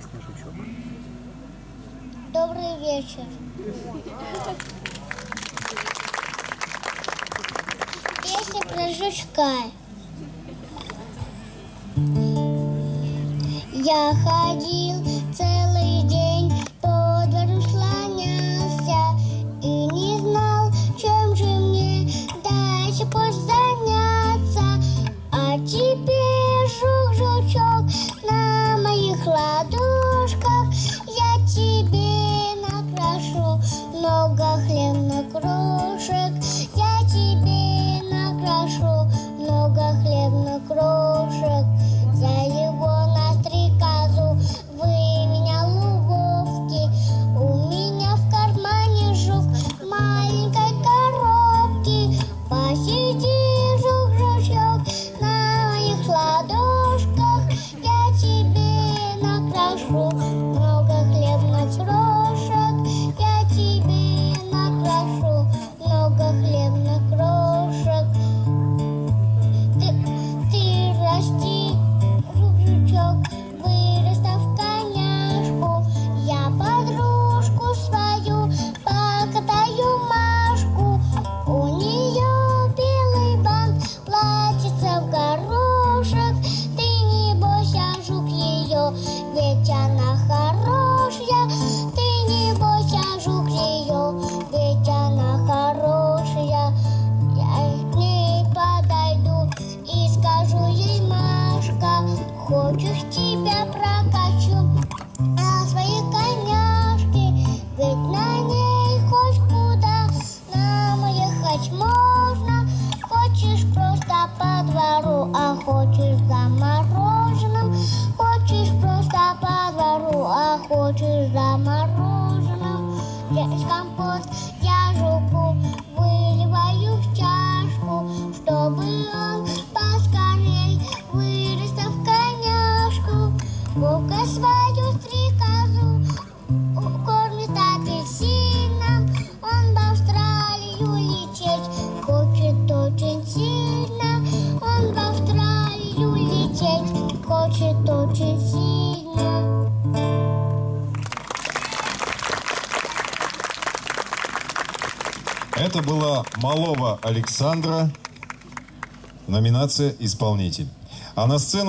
песня «Жучок»? Добрый вечер. Песня про жучка. Я ходил целый день, по двору слонялся И не знал, чем же мне дальше пусть много хлебных хочешь тебя прокачу на своей коняшке, ведь на ней хоть куда нам ехать можно. Хочешь просто по двору, а хочешь за мороженым. Хочешь просто по двору, а хочешь за мороженым. Здесь компот лететь хочет очень сильно. Он в Австралию лететь хочет очень сильно. Это была Малова Александра, номинация «Исполнитель». А на сцену